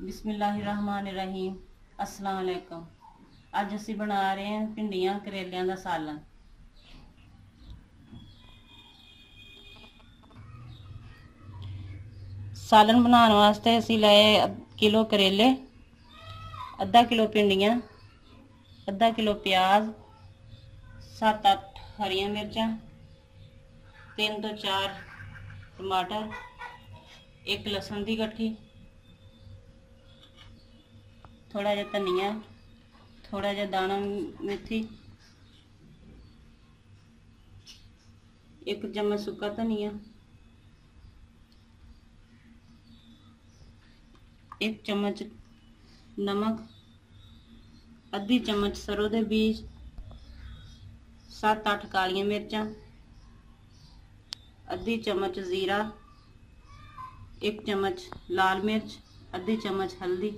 ਬਿਸਮਿਲ੍ਲਾਹਿਰਰਹਿਮਾਨਿਰਰਹੀਮ। ਅਸਲਾਮ ਅਲੈਕਮ। ਅੱਜ ਅਸੀਂ ਬਣਾ ਰਹੇ ਹਾਂ ਭਿੰਡੀਆਂ ਕਰੇਲਿਆਂ ਦਾ ਸਾਲਨ। ਸਾਲਨ ਬਣਾਉਣ ਵਾਸਤੇ ਅਸੀਂ ਲਏ ਕਿਲੋ ਕਰੇਲੇ, ਅੱਧਾ ਕਿਲੋ ਭਿੰਡੀਆਂ, ਅੱਧਾ ਕਿਲੋ ਪਿਆਜ਼ 7-8 ਹਰੀਆਂ ਮਿਰਚਾਂ 3 ਤੋਂ 4 ਟਮਾਟਰ, ਇੱਕ ਲਸਣ ਦੀ ਗੱਠੀ ਥੋੜਾ ਜਿਹਾ ਧਨੀਆ ਥੋੜਾ ਜਿਹਾ ਦਾਣਾ, ਮੇਥੀ, ਇੱਕ ਚਮਚ ਸੁੱਕਾ ਧਨੀਆ, ਇੱਕ ਚਮਚ ਨਮਕ, ਅੱਧੀ ਚਮਚ ਸਰੋਂ ਦੇ ਬੀਜ 7-8 ਕਾਲੀਆਂ ਮਿਰਚਾਂ, ਅੱਧੀ ਚਮਚ ਜ਼ੀਰਾ, ਇੱਕ ਚਮਚ ਲਾਲ ਮਿਰਚ, ਅੱਧੀ ਚਮਚ ਹਲਦੀ।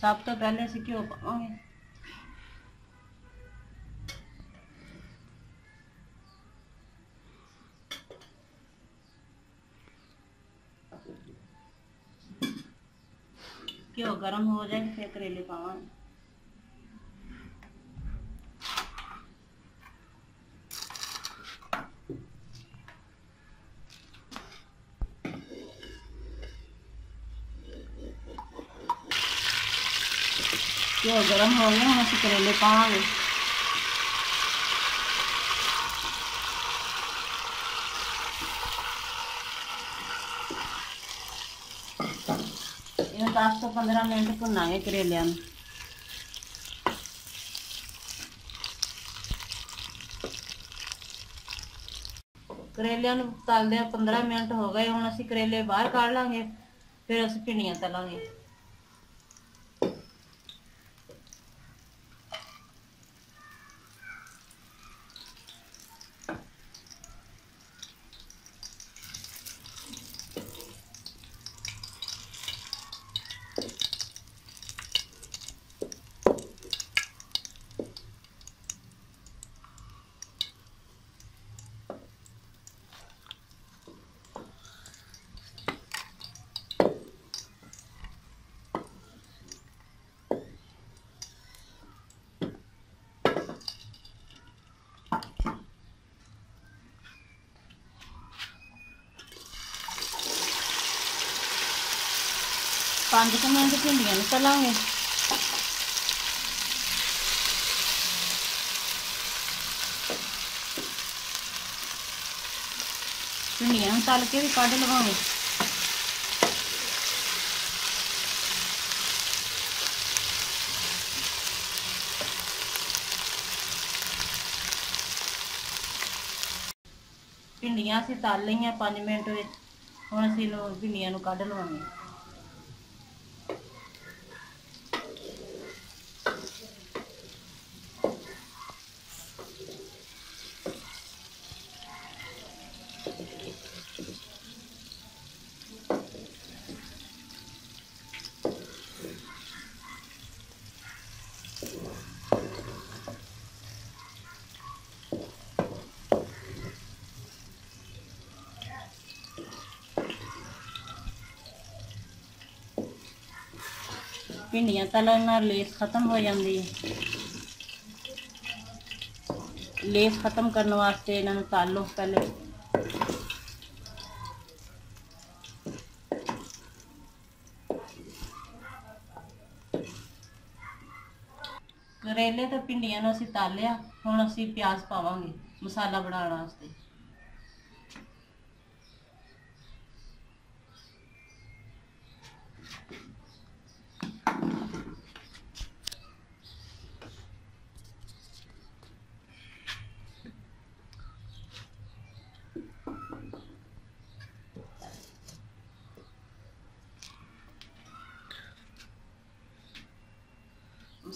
ਸਭ ਤੋਂ ਪਹਿਲੇ ਅਸੀਂ ਘਿਓ ਪਾਵਾਂਗੇ ਘਿਓ ਗਰਮ ਹੋ ਜਾਏ ਫਿਰ ਕਰੇਲੇ ਪਾਵਾਂਗੇ ਘਿਓ ਗਰਮ ਹੋ ਗਿਆ, ਹੁਣ ਅਸੀਂ ਕਰੇਲੇ ਪਾਵਾਂਗੇ। ਇਹਨੂੰ 10 ਤੋਂ 15 ਮਿੰਟ ਭੁੰਨਾਂਗੇ ਕਰੇਲਿਆਂ ਨੂੰ। ਕਰੇਲਿਆਂ ਨੂੰ ਤਲਦੇ 15 ਮਿੰਟ ਹੋ ਗਏ, ਹੁਣ ਅਸੀਂ ਕਰੇਲੇ ਬਾਹਰ ਕੱਢ ਲਾਂਗੇ, ਫਿਰ ਅਸੀਂ ਭਿੰਡੀਆਂ ਤਲਾਂਗੇ। ਪੰਜ ਕੁ ਮਿੰਟ ਭਿੰਡੀਆਂ ਨੂੰ ਤਲਾਂਗੇ। ਭਿੰਡੀਆਂ ਨੂੰ ਤਲ ਕੇ ਵੀ ਕੱਢ ਲਵਾਂਗੇ। ਭਿੰਡੀਆਂ ਅਸੀਂ ਤਲ ਲਈਆਂ 5 ਮਿੰਟ ਵਿੱਚ। ਹੁਣ ਅਸੀਂ ਭਿੰਡੀਆਂ ਨੂੰ ਕੱਢ ਲਵਾਂਗੇ। ਭਿੰਡੀਆਂ ਤਲਣ ਨਾਲ ਲੇਸ ਖਤਮ ਹੋ ਜਾਂਦੀ ਹੈ। ਲੇਸ ਖਤਮ ਕਰਨ ਵਾਸਤੇ ਇਹਨਾਂ ਨੂੰ ਤਲ ਲਓ ਪਹਿਲੇ। ਕਰੇਲੇ ਤੇ ਭਿੰਡੀਆਂ ਨੂੰ ਅਸੀਂ ਤਾਲਿਆ ਹੁਣ ਅਸੀਂ ਪਿਆਜ਼ ਪਾਵਾਂਗੇ ਮਸਾਲਾ ਬਣਾਉਣ ਵਾਸਤੇ।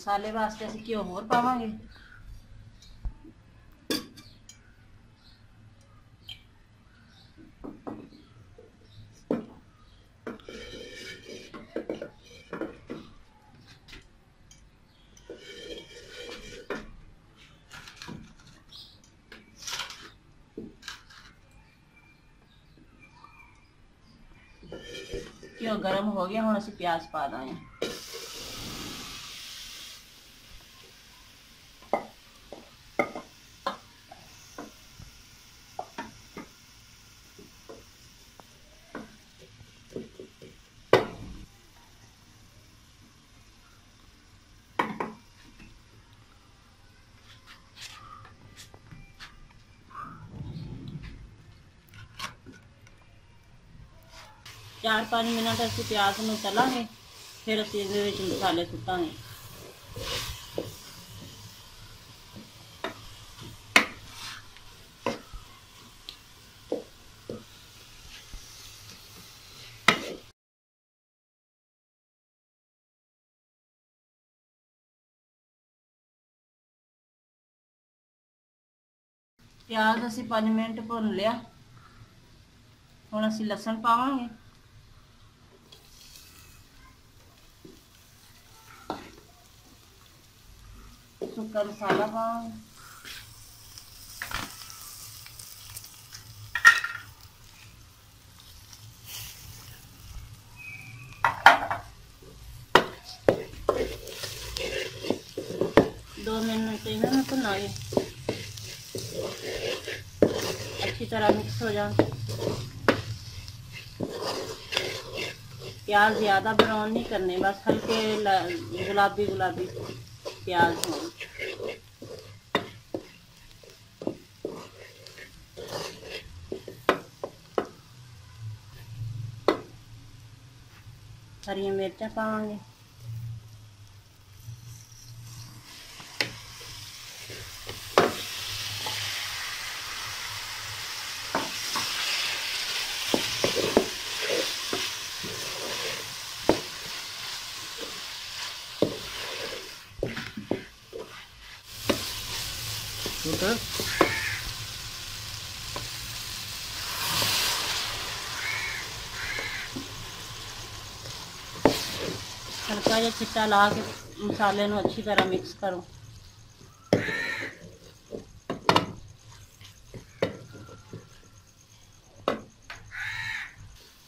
ਮਸਾਲੇ ਵਾਸਤੇ ਅਸੀਂ ਘਿਓ ਹੋਰ ਪਾਵਾਂਗੇ। ਘਿਓ ਗਰਮ ਹੋ ਗਿਆ, ਹੁਣ ਅਸੀਂ ਪਿਆਜ਼ ਪਾ ਦਾਂਗੇ। ਚਾਰ ਪੰਜ ਮਿੰਟ ਅਸੀਂ ਪਿਆਜ਼ ਨੂੰ ਤਲਾਂਗੇ, ਫਿਰ ਅਸੀਂ ਇਹਦੇ ਵਿੱਚ ਮਸਾਲੇ ਸੁੱਟਾਂਗੇ। ਪਿਆਜ਼ ਅਸੀਂ 5 ਮਿੰਟ ਭੁੰਨ ਲਿਆ। ਹੁਣ ਅਸੀਂ ਲਸਣ ਪਾਵਾਂਗੇ। सूखा मसाला पाओ दो मिनट इन्हें तो नागे अच्छी तरह मिक्स हो जाए प्याज ज़्यादा ब्राउन नहीं करने, बस हल्के गुलाबी गुलाबी प्याज हों। ਹਰੀਆਂ ਮਿਰਚਾਂ ਪਾਵਾਂਗੇ Okay. ਥੋੜਾ ਜਿਹਾ ਚਿੱਟਾ ਲਾ ਕੇ ਮਸਾਲੇ ਨੂੰ ਅੱਛੀ ਤਰ੍ਹਾਂ ਮਿਕਸ ਕਰੋ।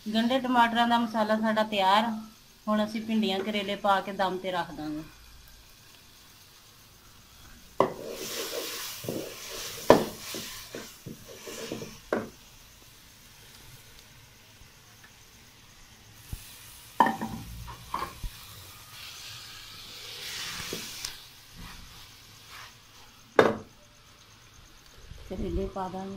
ਗੰਡੇ ਟਮਾਟਰਾਂ ਦਾ ਮਸਾਲਾ ਸਾਡਾ ਤਿਆਰ ਹੁਣ ਅਸੀਂ ਭਿੰਡੀਆਂ ਕਰੇਲੇ ਪਾ ਕੇ ਦਮ ਤੇ ਰੱਖ ਦਾਂਗੇ। ਕਰੇਲੇ ਪਾ ਦਾਂਗੇ।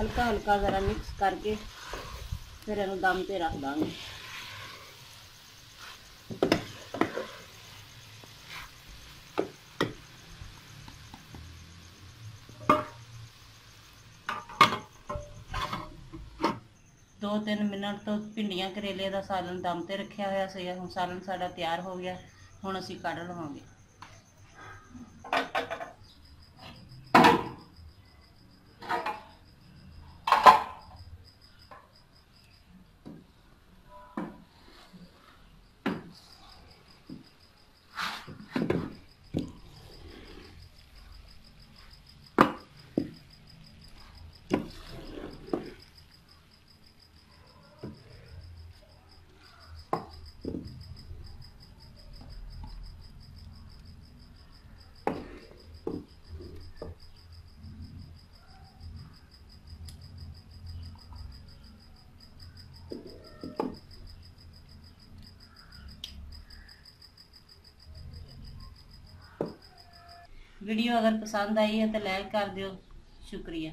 ਹਲਕਾ ਹਲਕਾ ਜ਼ਰਾ ਮਿਕਸ ਕਰਕੇ ਫਿਰ ਇਹਨੂੰ ਦਮ ਤੇ ਰੱਖ ਦਾਂਗੇ। ਦੋ ਤਿੰਨ ਮਿੰਟ ਤੋਂ ਭਿੰਡੀਆਂ ਕਰੇਲੇ ਦਾ ਸਾਲਨ ਦਮ ਤੇ ਰੱਖਿਆ ਹੋਇਆ ਸੀ, ਹੁਣ ਸਾਲਨ ਸਾਡਾ ਤਿਆਰ ਹੋ ਗਿਆ। ਹੁਣ ਅਸੀਂ ਕੱਢ ਲਵਾਂਗੇ। ਵੀਡੀਓ ਅਗਰ ਪਸੰਦ ਆਈ ਹੈ ਤਾਂ ਲਾਈਕ ਕਰ ਦਿਓ। ਸ਼ੁਕਰੀਆ।